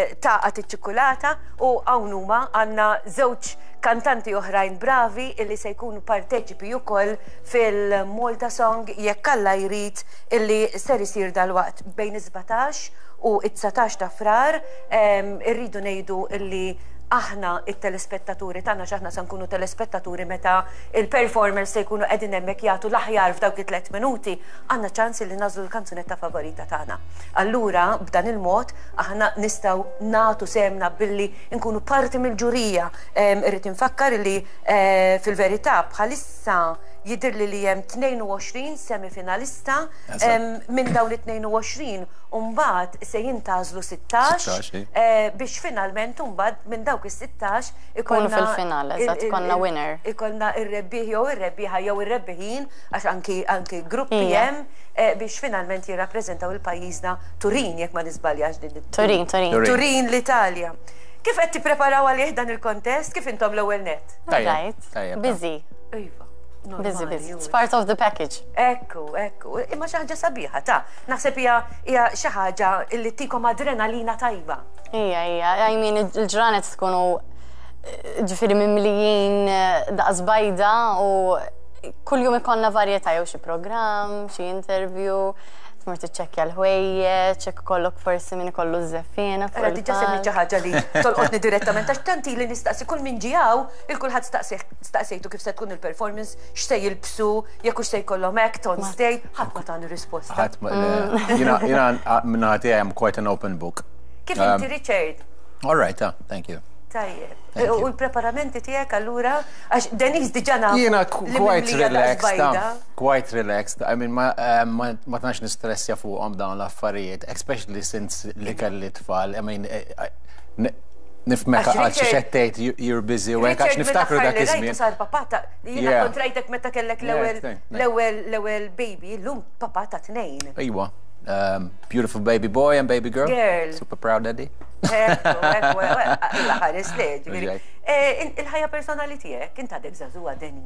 tagħqad iċ-ċikkulata u hawn huma għandna żewġ kantanti oħrajn bravi illi se jkunu parteċipi ukoll fil-Malta Song jekk Alla jrid illi ser isir dalwaqt bejn is-sbatax u t-dsatax ta' Frar irridu ngħidu illi aħna t-telespettaturi tagħna għax aħna se nkunu telespettaturi meta l-performers se jkunu qegħdin hemmhekk jagħtu l-aħjar f'dawk it-tliet minuti għandna ċans illi nagħżlu l-kanzunetta favorita tagħna. Allura b'dan il-mod Aħna nistgħu nagħtu sehemna billi nkunu parti mill-ġurija. Irrid infakkar li fil-verità bħalissa jidhirli li hemm 22 semi-finalista minn dawn it-22 u mbagħad se jintgħażlu 16 biex finalment mbagħad minn dawk is-16 ikollna fil-finale eżatt ikollna winner. Ikollna r-rebbieħ jew ir-rebbieħa jew ir-rebbieħin għax anki gruppi hemm biex finalment jirrappreżentaw il-pajjiżna Turin, jekk ma niżbaljax din it-. Turin, Turin. Turin, l-Italja. Kif qed tippreparaw għalih dan il-kontest, kif intom l-ewwel nett? Tajjeb, tajjeb. Busy. Iva. Busy, busy. It's part of the package. Ekku, ekku. Imma xi ħaġa sabiħa, ta. Naħseb hija hija xi ħaġa li ttikom adrenalina tajba. Hija, hija. I mean, il-ġranet tkunu ġifieri mimlijin daqs bajda u kuljum ikollna varjetà jew xi programm, xi interview. tmur tiċċekkja l-ħwejjeġ, jekk ikollok forsi min ikollu ż-żeffiena. Ara diġà semmi xi ħaġa li tolqotni direttament għax tant ili nistaqsi kull min ġie hawn, il-kulħadd staqsejtu kif se tkun il-performance, x'se jilbsu, jekk hux se jkollhom act on stage, ħadd ma tani risposta. Jiena minn naħa tiegħi I'm quite an open book. Kif inti Richard? All right, thank you. Tajjeb. U l-preparamenti tiegħek allura għax Denise diġà nafu. Jiena quite relaxed. quite relaxed, I mean ma tantx nistressja fuqhom dawn l-affarijiet, especially since li kelli t-tfal, I mean nifhmek għal xiex qed tgħid you're busy u hekk għax niftakru dak iż-żmien. Sar papà ta' jiena kont rajtek meta kellek l-ewwel l-ewwel baby, illum papà ta' tnejn. Iwa, beautiful baby boy and baby girl. Girl. Super proud daddy. Alla ħares lejk. Il-ħajja personali tiegħek, int għadek żagħżugħa Denny.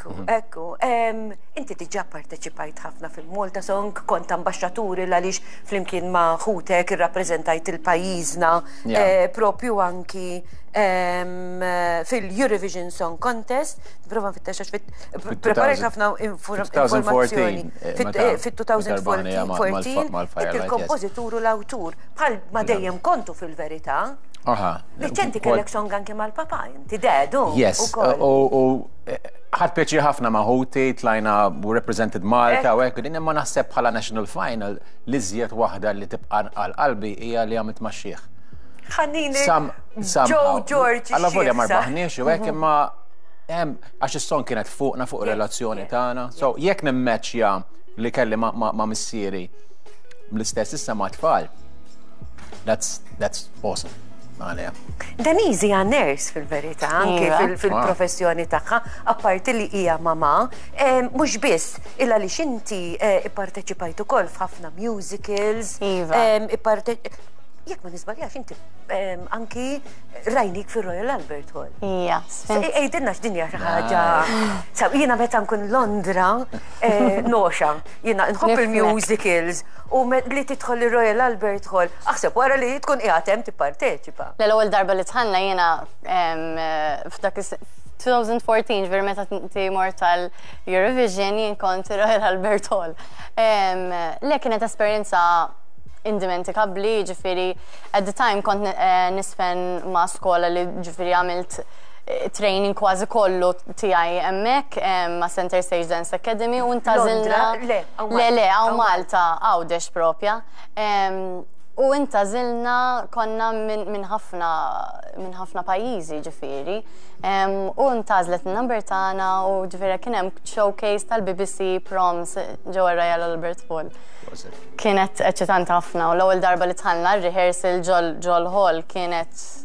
Ekku, ekku. Inti diġà pparteċipajt ħafna fil-Malta Song, kont ambaxxatur il għaliex flimkien ma' ħutek irrappreżentajt il-pajjiżna proprju anki fil-Eurovision Song Contest. Nipprova nfittex għax preparajt ħafna informazzjoni. Fit-2014 il-kompożitur u l-awtur bħal ma dejjem kontu fil-verità. Reċenti kellek song anki mal-papa inti, Dad, u. Yes, u Ħadd pjaċir ħafna ma' ħuti, tlajna u represented Malta u hekk, din imma naħseb bħala national final li żjed waħda li tibqa' għal qalbi hija li għamilt ma' xiħ. Ħannini. Sam, sam. Joe George. Alla volja ma rbaħniex u hekk imma għax is-son kienet fuqna fuq relazzjoni tagħna. So jekk nimmeċja li kelli ma' missieri l-istess issa ma' tfal. That's, that's awesome. Dan easy għan nurse fil-verita, anke fil-professjoni tagħha, apparti li hija mama, mhux biss illa li xinti eh, ipparteċipajt ukoll f'ħafna musicals. Iva. Jekk ma nisbaljax inti anki rajnik fir-Royal Albert Hall. Ija. Ejdinna x'dinja xi ħaġa. Jiena meta nkun Londra eh, noxa, jiena nħobb il-musicals U li tidħol lir-Royal Albert Hall, aħseb wara li tkun qiegħed hemm tipparteċipa. Le l-ewwel darba li dħalna jiena f'dak is 2014 ġifieri meta inti mort għal Eurovision jien kont ir-Royal Albert Hall. Le kienet esperjenza indimentikabbli, ġifieri at the time kont nisfen ma' skola li ġifieri għamilt it-training kważi kollu tiegħi hemmhekk ma' Centre Stage Dance Academy u intażilna. Le, le, le, hawn Malta, Għawdex propja. U intażilna konna minn ħafna minn ħafna pajjiżi ġifieri. U ntgħażlet in-number tagħna u ġifieri kien hemm showcase tal-BBC Proms ġewwa r-Royal Albert Hall. Kienet eċċitanti ħafna u l-ewwel darba li dħalna r-rehearsal ġol-hall kienet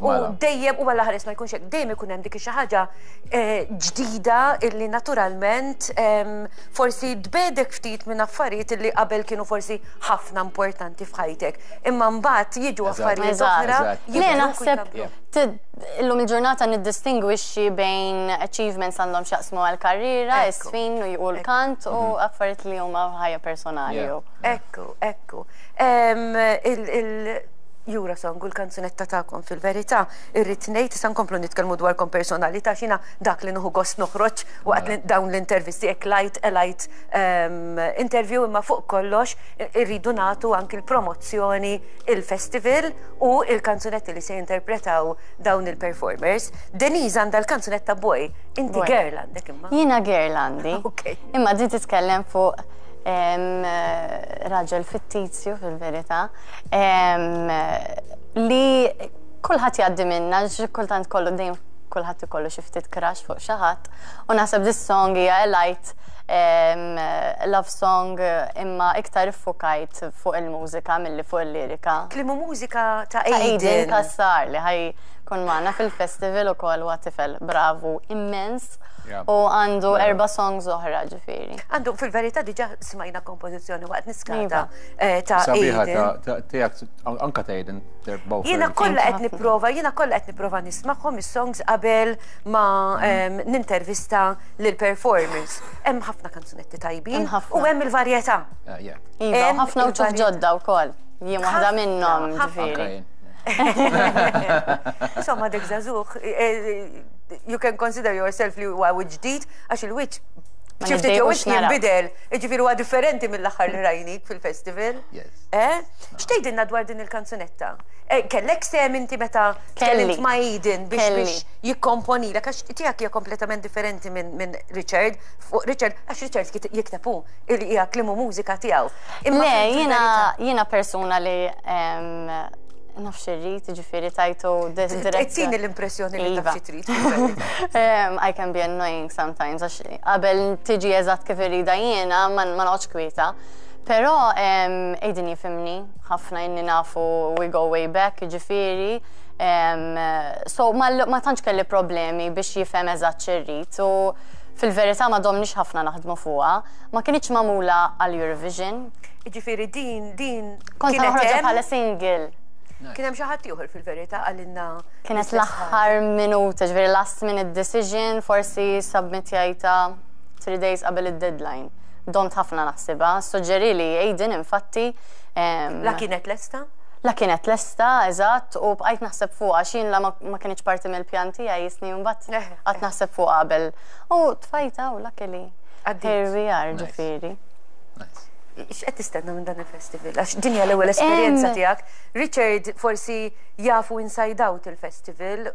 U Mela. dejjem, u għalla ħares ma jkunx hekk, dejjem ikun hemm dik xi ħaġa eh, ġdida illi naturalment em, forsi tbedek ftit minn affarijiet illi qabel kienu forsi ħafna importanti f'ħajtek. Imma mbagħad jiġu Eżatt. affarijiet Eżatt. oħra. Eżatt. Le jibdluk u naħseb jkabbruk. t- illum il-ġurnata niddistingwixxi bejn achievements għandhom x'jaqsmu għall-karriera, Ekku. is-sfin u u l-kant u affarijiet li huma ħajja personali. Yeah. u- Ekku, ekku. Em, il- il- Eurosong u l-kanzunetta tagħkom fil-verità irrid ngħid sa nkomplu nitkellmu dwarkom personali ta' xina dak li nieħu gost noħroġ waqt dawn l-intervisti hekk light a light interview imma fuq kollox irridu nagħtu anki l-promozzjoni il-festival u l-kanzunetti li se jinterpretaw dawn il-performers. Denise għandha l-kanzunetta Boy. Inti girl għandek imma. Jiena girl għandi. Imma din titkellem fuq raġel fittizju fil-verità. li kulħadd jgħaddi minna, kultant kollu dejjem kulħadd ikollu xi ftit krax fuq xi ħadd u naħseb dis song hija elajt love song imma iktar iffukajt fuq il-mużika milli fuq il-lirika. Kliem u mużika ta' Aiden Cassar li ħaj kun magħna fil-festival ukoll huwa tifel bravu immens u għandu erba' songs oħra ġifieri. Għandu fil-verità diġà smajna kompożizzjoni waqt niskanta. Eh, ta' Sabiħa ta' tijak, anka ta' Aiden, Jina kolla għet niprofa, jina kolla għet niprofa nismaħħom il-songs qabel ma mhm. nintervista l-performers. Hemm ħafna kanzunetti tajbin u hemm il-varjetà. Ah, iva, ħafna uċuħ ġodda u koll. Jien waħda minnom ġifiri. Insomma, dik zazuħ, eh, eh, you can consider yourself li huwa ġdid għax il-wiċ. Xifti ġewix jinbidel. Jiġifieri huwa differenti mill-aħħar li rajnik fil-festival. Yes. Eh? X'tgħidilna dwar din il-kanzunetta? Eh, Kellek sehem inti meta tkellimt Kelli. ma' Aiden biex Kelli. biex jikkomponilek għax tiegħek hija kompletament differenti minn minn Richard. Fuq Richard għax Richard kit- jikteb hu il- hija kliem u mużika tiegħu. Imma Le, fil- jiena fil-verità- jiena persuna li em, nafx irrid, ġifieri tajtu Ittini direzzjoni. l-impressjoni li Iva. taf xi trid. fil-verità. Em, I can be annoying sometimes, għax Qabel tiġi eżatt kif irridha jiena ma noqgħodx kwieta. Però Aiden jifhimni, ħafna inni nafu we go way back, jiġifieri so ma tantx kelli problemi biex jifhem eżatt xi rrid u fil-verità ma domniex ħafna naħdmu fuqha. Ma kinitx magħmula għall-Eurovision. Jiġifieri din, din kienet hemm. Kont se noħroġha bħala single. Kien hemm xi ħaddieħor fil-verità qalilna. Kienet l-aħħar minuta, ġifieri last minute decision, forsi submittjajtha three days qabel id-deadline. Domt ħafna naħsibha, suġġerieli Aidan infatti. La kienet lesta? La kienet lesta, eżatt, u bqajt naħseb fuqha għax jien la ma kinitx parti mill-pjan tiegħi jisni u mbagħad qatt naħseb fuqha qabel. U tfajtha u luckily here we are ġifieri. X'qed tistenna minn dan il-festival? Għax din hija l-ewwel esperjenza tiegħek. Richard forsi Jafu inside out il-festival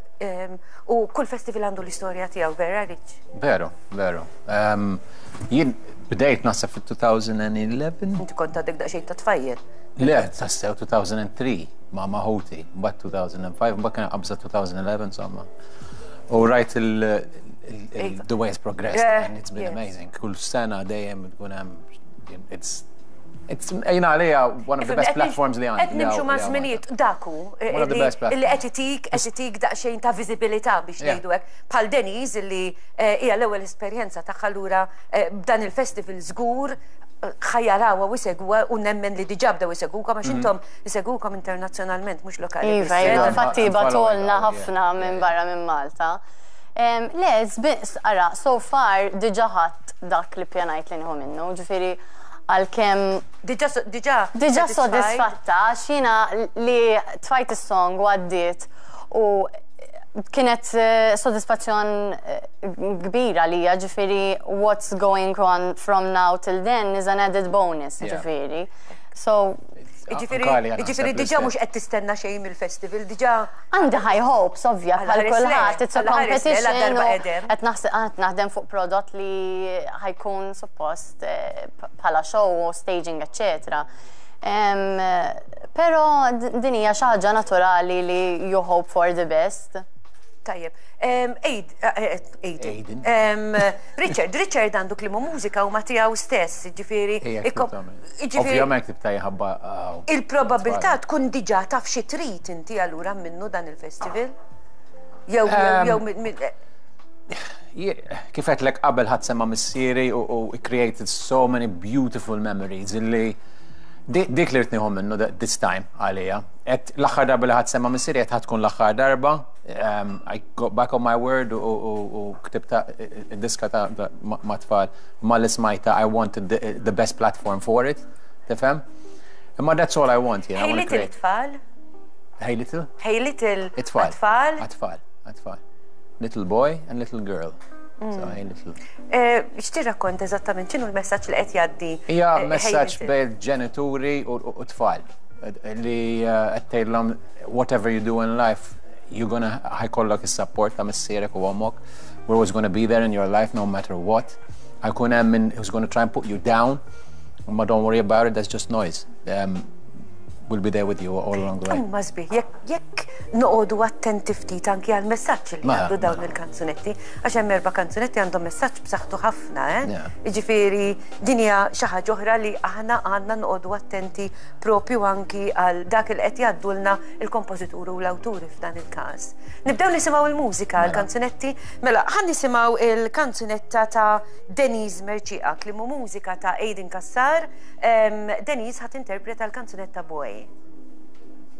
u kull festival għandu l-istorja tiegħu vera riċ. Veru, veru. Jien bdejt nasa fil-2011. Inti kont għadek daqsxejn ta' tfajjel. Le, tassew 2003 ma' maħuti, bat 2005, bat kien qabża 2011 insomma. U rajt il-the way it's progressed and it's been amazing. Kull sena dejjem tkun hemm it's Ejna għalija one of the best platforms li għandna. Qed nimxu ma' żminijiet daku li qed itik qed itik daqsxejn ta' viżibilità biex ngħidu hekk. Bħal Denise li hija l-ewwel esperjenza tagħha lura b'dan il-festival żgur ħa jarawha u jsegwuha u nemmen li diġà bdew isegwukom għax intom isegwukom internazzjonalment mhux lokali. Iva, iva, infatti jibgħatulna ħafna minn barra minn Malta. Le, żbin, ara, so far diġà ħadt dak li ppjanajt li nieħu minnu, ġifieri, għalkemm Diġà so, diġà. Diġà sodisfatta għax jiena li tfajt is-song u għaddiet u kienet sodisfazzjon kbir għalija, ġifieri what's going on from now till then is an added bonus, ġifieri. So, Jiġifieri, jiġifieri diġà mhux qed tistenna xejn mill-festival, diġà. Għandi high hopes, ovvja, bħal kulħadd, it's a competition. Qed naħdem fuq prodott li ħajkun suppost. bħala show, staging, eccetera. Pero din hija xi ħaġa naturali li you hope for the best. Tajjeb. Aiden. Richard, Richard għandu klimu mużika u ma tiegħu stess, ġifieri. Ovvjament tibta jħabba. Il-probabilità tkun diġà taf xi trid inti allura minnu dan il-festival? Jew jew Kif għedtlek qabel ħadd semma missieri u created so many beautiful memories illi dik li rtniħu minnu this time għalija. Et l-axħar darba li ħadd semma missieri et ħadd tkun l-axħar darba. Ehm, I go back on my word u ktibta diska ta' ma' tfal ma' li smajta I wanted the best platform for it. Tifem? Imma that's all I want, yeah. Hey little tfal. Hey little? Hey little tfal. Tfal. Tfal. Tfal. Little boy and little girl. Eh, Xti rakkont eżattament ċinu l-messaġġ li qed jgħaddi? Hija eh, messaġġ bejn ġenituri u tfal eh, li qed tgħidlhom whatever you do in life you're gonna ħajkollok is-support ta' missierek u omok. We're always gonna be there in your life no matter what. Ħajkun hemm min who's gonna try and put you down. Ma don't worry about it, that's just noise. Um, we'll be there with you all along the way. Jekk noqogħdu attenti ftit anki għall-messaġġ li jgħaddu dawn il-kanzunetti, għax hemm erba' kanzunetti għandhom messaġġ b'saħħtu ħafna, eh? Jiġifieri din hija xi ħaġa oħra li aħna għandna noqogħdu attenti proprju anki għal dak li qed jgħaddulna l-kompożituri u l-awturi f'dan il-każ. Nibdew nisimgħu l-mużika, l-kanzunetti? Mela, ħa nisimgħu l-kanzunetta ta' Denise Mercieqa, kliem u mużika ta' Aidan Cassar, Denise ħa tinterpreta l-kanzunetta Boy.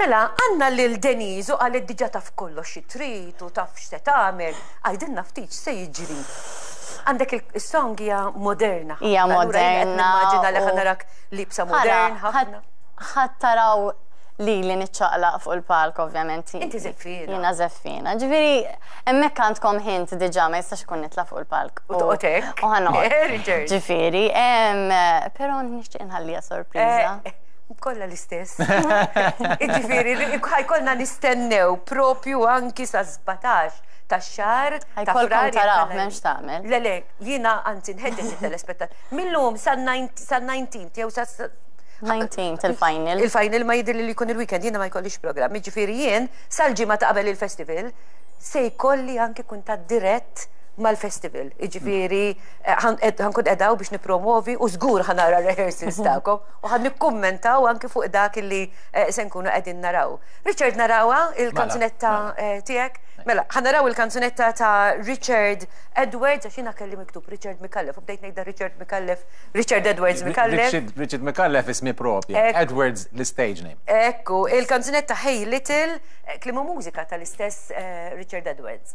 Mela, għanna lil Denizu għalet diġa taf kollox xi trid u taf x'se tagħmel, għajdilna ftit se jiġri. Għandek il-song hija moderna. Hija moderna. Immaġina li ħanarak libsa modern ħafna. Ħadd taraw lili niċċaqlaq fuq il-palk ovvjament. Inti żeffiena. Jiena żeffiena. Ġifieri hemmhekk għandkom hint diġà ma jistax ikun nitla' fuq il-palk. U toqgħod hekk. U ħa noqgħod. Ġifieri, però nixtieq inħalliha sorpriża. Kollha l-istess. Jiġifieri ħa jkollna nistennew proprju anki sas-sbatax tax-xahar ta' Frar. Ħa jkollkom tarawh, m'hemm x'tagħmel. Le le, jiena anzi nħeġġeġ it-telespettaturi. Mil-lum sal-nineteenth jew sa. 19 il-final. Il-final ma jidhirli li jkun il-weekend, jiena ma jkollix programm. Jiġifieri jien sal-ġimgħa ta' qabel il-festival se jkolli anki kuntatt dirett mal-festival. Jiġifieri ħankun qiegħda hawn biex nippromwovi u żgur ħa nara r-rehearsals tagħkom u ħa nikkummentaw anki fuq dak li se nkunu qegħdin naraw. Richard narawha l-kanzunetta tiegħek? Mela, ħa naraw il-kanzunetta ta' Richard Edwards għax jiena kelli miktub Richard Micallef u bdejt ngħidha Richard Micallef. Richard Edwards Micallef. Richard Micallef ismi proprju. Edwards l-istage name. Hekk hu. Il-kanzunetta Hey Little, kliem u mużika tal-istess Richard Edwards.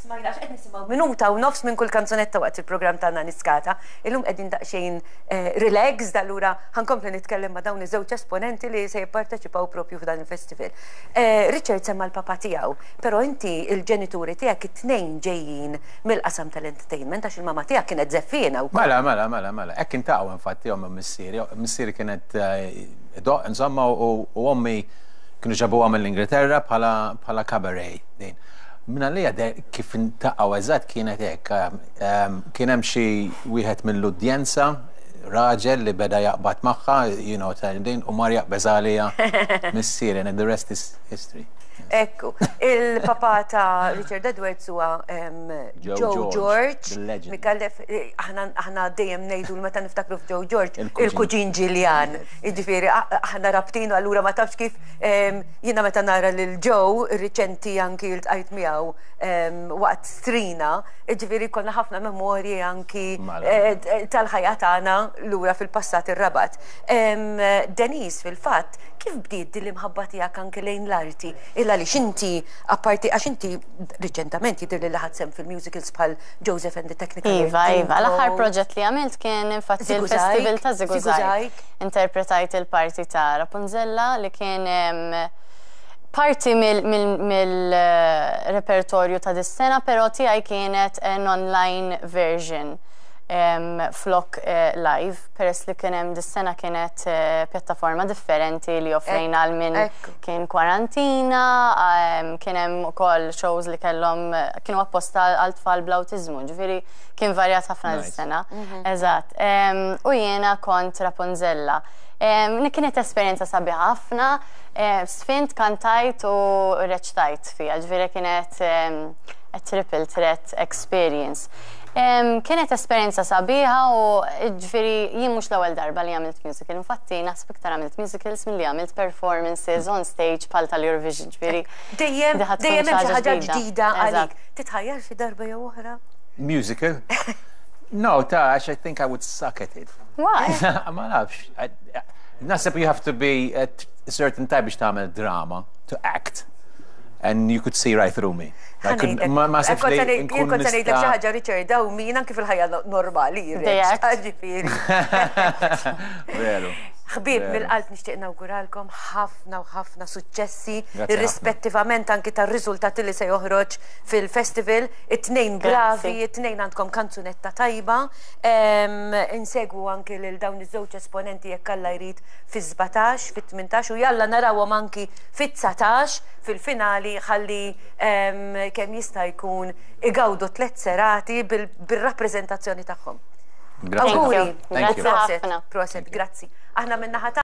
Smajna x'qed nisimgħu minuta u nofs minn kull kanzunetta waqt il-programm tagħna Niskata. Illum qegħdin daqsxejn relaxed allura ħa nkompli nitkellem ma' dawn iż-żewġ esponenti li se jipparteċipaw proprju f'dan il-festival. Richard semma l-papà tiegħu, però inti l-ġenituri tiegħek it-tnejn ġejjin mill-qasam tal-entertainment għax il-mamà tiegħek kienet żeffiena wkoll. Mela, mela, mela, mela. Hekk intaqgħu infatti ommi u missieri. Missieri kien qed idoqq insomma u ommi kienu ġabuha mill-Ingilterra bħala cabaret din. Mingħalija de kif intaqgħu eżatt kienet hekk. Kien hemm xi wieħed mill-udjenza, raġel li beda jaqbad magħha, you know, tgħid din, u mar jaqbeż għaliha missieri and the rest is history. Hekk hu. Il-papà ta' Richard Edwards huwa Joe George. The legend. Micallef, aħna dejjem ngħidu meta niftakru f'Joe George, il-kuġin Ġiljan. Jiġifieri aħna rabtinu allura ma tafx kif. Jiena meta nara lil Joe, riċenti anki ltqajt miegħu waqt strina, jiġifieri jkollna ħafna memorji anki tal-ħajja tagħna lura fil-passat ir-Rabat. Denise, fil-fatt, kif bdiet din l-imħabba tiegħek anki lejn l-arti? Il għaliex inti apparti għax inti riċentament jidhirli li ħadt sehem fil-musicals bħal Joseph and the Technicolor Dreamcoat. Iva, iva. L-aħħar proġett li għamilt kien infatti l-festival ta' Żiguzajk. interpretajt il-parti ta' Rapunzella li kien parti mill-repertorju ta' dis-sena però tiegħi kienet an online version flok live peress li kien hemm dis-sena kienet pjattaforma differenti li offrejna għal min kien kwarantina, kien hemm ukoll shows li kellhom kienu apposta għal tfal bl-awtiżmu, ġifieri. Kien varjat ħafna Nice. l-sena. Eżatt. Em, U jiena kont Rapunzella. Em, Kienet esperjenza sabiħa ħafna. Em, Sfint, kantajt u reċtajt fija. Ġifieri kienet em, a triple threat experience. Em, Kienet esperjenza sabiħa u ġifieri jien mhux l-ewwel darba li għamilt musical. Infatti naħseb iktar għamilt musicals milli għamilt performances on stage bħal tal-Eurovision. Ġifieri Dejjem, di ħad tkun dejjem hemm xi xi ħaġa ħaġa ġdida għalik. Eżatt. Titħajjar xi darba jew oħra? musical. No, ta, għax I think I would suck at it. Why? Ma nafx. Nasib you have to be at a certain type biex tagħmel drama, to act. And you could see right through me. Ma nasibx li. Jien kont ngħidlek xi ħaġa Richard daw min anki fil-ħajja normali. Veru. Ħbib, mill-qalb nixtieq nawguralkom ħafna u ħafna suċċessi, irrispettivament anki tar-riżultati li se joħroġ fil-festival. It-tnejn bravi, it-tnejn għandkom kanzunetta tajba. Insegwu anki lil dawn iż-żewġ esponenti jekk Alla jrid fis-sbatax, fit-tmintax u jalla narawhom anki fit-dsatax fil-finali ħalli kemm jista' jkun igawdu tliet serati bir-rappreżentazzjoni tagħhom. Awguri u proset. Proset, grazzi. Aħna min-naħa tagħna.